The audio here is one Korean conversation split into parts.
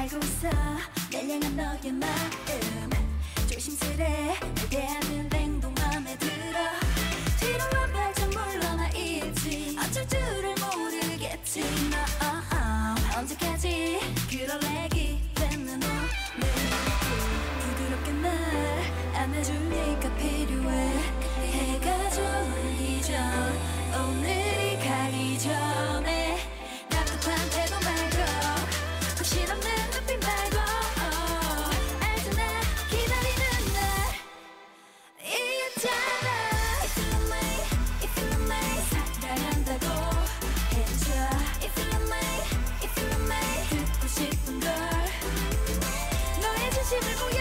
알고 있어. 날 향한 너의 마음. 조심스레 Siempre voy a...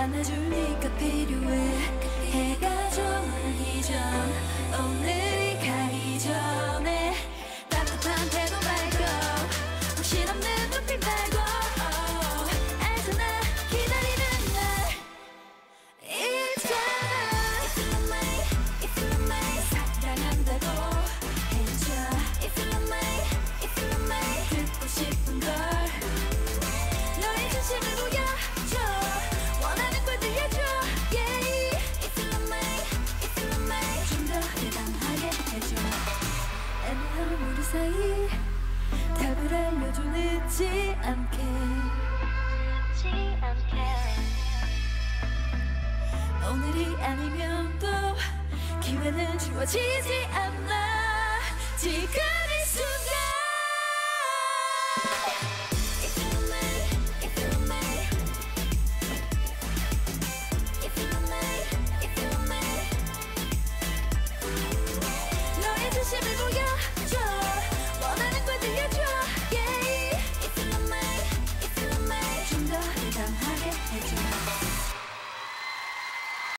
안아줄 네가 필요해. 해가 좋아 사이 답을 알려줘 늦지 않게. 오늘이 아니면 또 기회는 주어지지 않아 지금